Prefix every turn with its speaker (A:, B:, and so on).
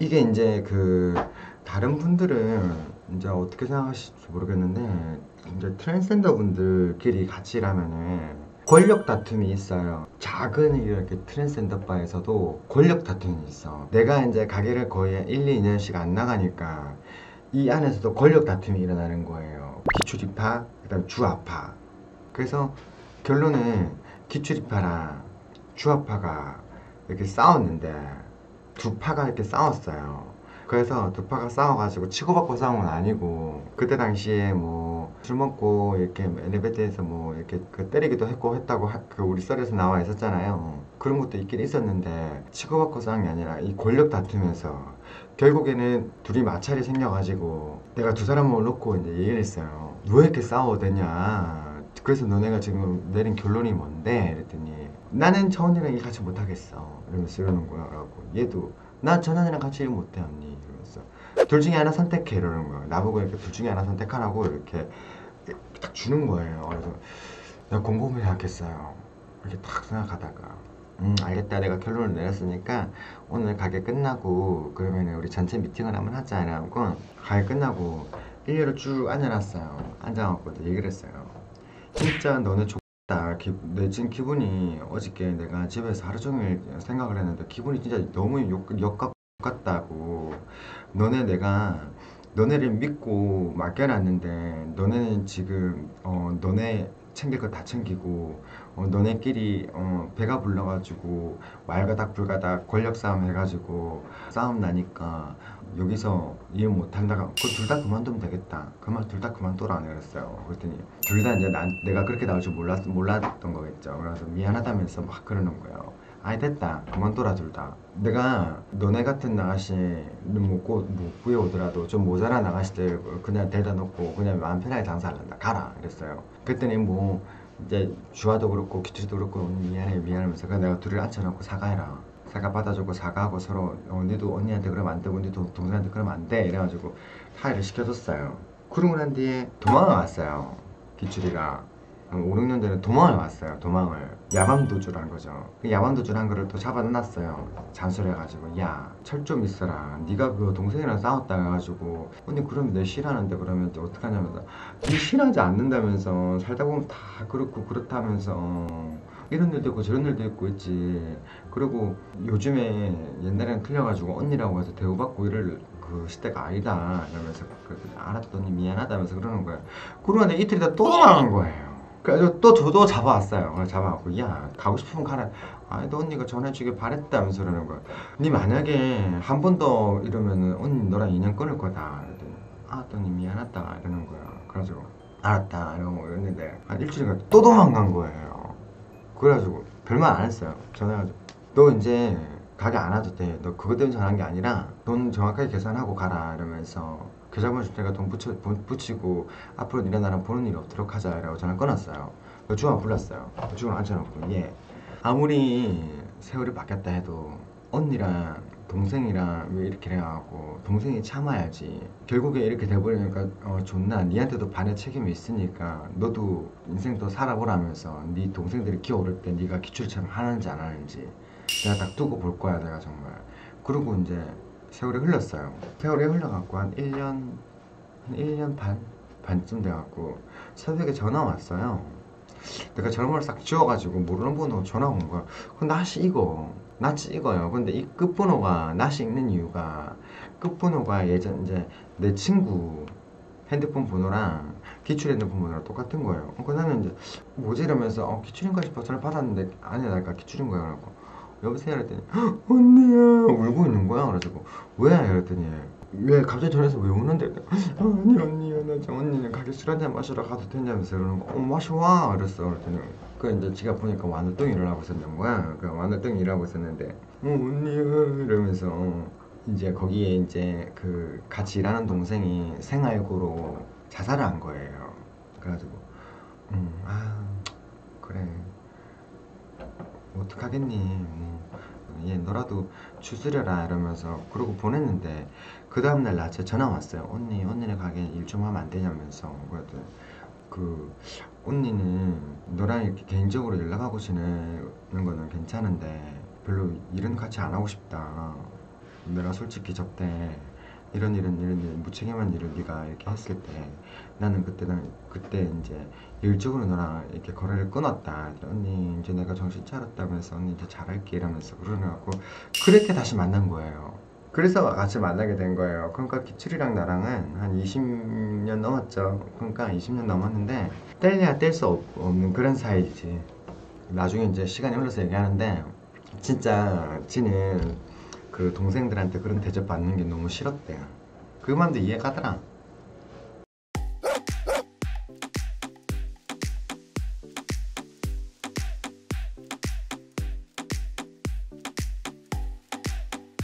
A: 이게 이제 그 다른 분들은 이제 어떻게 생각하실지 모르겠는데 이제 트랜스젠더 분들끼리 같이 일하면은 권력 다툼이 있어요. 작은 이렇게 트랜스젠더 바에서도 권력 다툼이 있어. 내가 이제 가게를 거의 1, 2년씩 안 나가니까 이 안에서도 권력 다툼이 일어나는 거예요. 기출이파, 그다음 주합파. 그래서 결론은 기출이파랑 주합파가 이렇게 싸웠는데 두 파가 이렇게 싸웠어요. 그래서 두 파가 싸워가지고 치고받고 싸운 건 아니고 그때 당시에 뭐 술 먹고 이렇게 엘리베이터에서 뭐 이렇게 그 때리기도 했고 했다고 하- 그 우리 썰에서 나와 있었잖아요. 그런 것도 있긴 있었는데 치고받고 싸운 게 아니라 이 권력 다투면서 결국에는 둘이 마찰이 생겨가지고 내가 두 사람을 놓고 이제 얘기를 했어요. 왜 이렇게 싸워대냐? 그래서 너네가 지금 내린 결론이 뭔데? 이랬더니 나는 저 언니랑 일 같이 못하겠어. 이러면서 이러는 거야. 그래갖고 얘도 나 저 언니랑 같이 일 못해 언니. 이러면서 둘 중에 하나 선택해 이러는 거야. 나보고 이렇게 둘 중에 하나 선택하라고 이렇게 딱 주는 거예요. 그래서 내가 곰곰이 생각했어요. 이렇게 딱 생각하다가 음 알겠다 내가 결론을 내렸으니까 오늘 가게 끝나고 그러면 우리 전체 미팅을 한번 하자 이래갖고 가게 끝나고 일렬을 쭉 앉아놨어요. 앉아갖고 얘기를 했어요. 진짜 너네 좋다. 기, 내 지금 기분이 어저께 내가 집에서 하루 종일 생각을 했는데 기분이 진짜 너무 욕, 역각 같다고. 너네 내가 너네를 믿고 맡겨놨는데 너네는 지금 어 너네 챙길 거 다 챙기고 어 너네끼리 어 배가 불러가지고 말가닥 불가닥 권력 싸움 해가지고 싸움 나니까 여기서 일 못한다가 그 둘 다 그만두면 되겠다. 그말둘다 그만둬라 그랬어요. 그랬더니 둘 다 이제 난 내가 그렇게 나올 줄 몰랐 몰랐던 거겠죠. 그래서 미안하다면서 막 그러는 거예요. 아이 됐다 그만둬라 둘 다. 내가 너네 같은 아가씨는 뭐꼭 뭐 구해오더라도 좀 모자란 아가씨들 그냥 데려다 놓고 그냥 마음 편하게 장사하란다 가라 그랬어요. 그랬더니 뭐 이제 주아도 그렇고 기철이도 그렇고 미안해 미안하면서 내가 둘을 앉혀놓고 사과해라. 사과 받아주고 사과하고 서로 어, 니도 언니한테 그러면 안 되고 니도 동생한테 그러면 안돼 이래가지고 화해를 시켜줬어요. 그러고 난 뒤에 도망을 왔어요. 기출이가 한 5, 6년 전에 도망을 왔어요. 도망을 야밤도주란 거죠. 그 야밤도주란 거를 또 잡아놨어요. 잔소리 해가지고 야 철 좀 있어라. 네가 그 동생이랑 싸웠다 해가지고 언니 그러면 내 싫어하는데 그러면 어떡하냐면서 니 싫어하지 않는다면서 살다 보면 다 그렇고 그렇다면서 이런 일도 있고 저런 일도 있고 있지. 그리고 요즘에 옛날에는 틀려가지고 언니라고 해서 대우받고 이럴 그 시대가 아니다 이러면서 그 알았더니 미안하다면서 그러는. 그러고 난 이틀 있다 또 도망간 거예요. 그래서 또 저도 잡아왔어요. 잡아갖고 야 가고 싶으면 가라. 아니 너 언니가 전해주길 바랬다면서 그러는 거야. 니 만약에 한 번 더 이러면은 언니 너랑 인연 끊을 거다. 그랬더니 아 언니 미안하다 이러는 거야. 그래가지고 알았다 이러고 이랬는데 한 일주일간 또 도망간 거예요. 그래가지고 별말 안 했어요. 전화가지고 너 이제 가게 안 와도 돼. 너 그것 때문에 전화한 게 아니라 돈 정확하게 계산하고 가라 이러면서 계좌번호 줄 때가 돈 붙여, 돈 붙이고 앞으로 니네 나랑 보는 일이 없도록 하자 이라고 전화 끊었어요. 그 주아 불렀어요. 주아 앉혀놓고 얘 아무리 세월이 바뀌었다 해도 언니랑 동생이랑 왜 이렇게 해갖고 동생이 참아야지. 결국에 이렇게 돼버리니까 어 존나 니한테도 반의 책임이 있으니까 너도 인생 또 살아보라면서 네 동생들이 기어오를 때 네가 기출처럼 하는지 안 하는지 내가 딱 두고 볼 거야 내가 정말. 그리고 이제 세월이 흘렀어요. 세월이 흘러갖고 한 1년 한 1년 반? 반쯤 돼갖고 새벽에 전화 왔어요. 내가 전화번호를 싹 지워가지고 모르는 번호 전화 온 거야. 그 낯이 익어 낯이 익어요. 근데 이 끝번호가 낯이 익는 이유가 끝번호가 예전 이제 내 친구 핸드폰 번호랑 기출 핸드폰 번호랑 똑같은 거예요. 그 나는 이제 뭐지 이러면서 어 기출인가 싶어 전화 받았는데 아니야 나가 기출인 거야. 그래갖고 여보세요 이랬더니 "헉, 언니야. 울고 있는 거야. 그래가지고 왜? 이랬더니 왜 갑자기 전화해서 왜 우는데? 아, 아니 언니야. 나저 언니는 가게 술 한잔 마시러 가도 되냐면서. 그러는 거 어, 마셔와 그랬어. 그랬더니 그 이제 지가 보니까 와늘뚱이 일하고 있었는 거야. 그 와늘뚱이 일하고 있었는데 어 이러면서 어, 이제 거기에 이제 그 같이 일하는 동생이 생활고로 자살을 한 거예요. 그래가지고 음 아 그래. 어떡하겠니? 뭐, 얘 너라도 주스려라 이러면서 그러고 보냈는데 그 다음날 낮에 전화 왔어요. 언니 언니네 가게 일 좀 하면 안 되냐면서. 그랬더니 그 언니는 너랑 이렇게 개인적으로 연락하고 지내는 거는 괜찮은데 별로 일은 같이 안 하고 싶다. 내가 솔직히 접대. 이런 이런 이런 이런 무책임한 일을 네가 이렇게 했을 때 나는 그때는 그때 이제 일적으로 너랑 이렇게 거래를 끊었다. 언니 이제 내가 정신 차렸다면서 언니 이제 잘할게 이러면서 그러려고 그렇게 다시 만난 거예요 그래서 같이 만나게 된 거예요. 그러니까 기출이랑 나랑은 한 20년 넘었죠. 그러니까 20년 넘었는데 뗄래야 뗄 수 없는 그런 사이지. 나중에 이제 시간이 흘러서 얘기하는데 진짜 지는 그 동생들한테 그런 대접 받는 게 너무 싫었대요. 그만도 이해가더라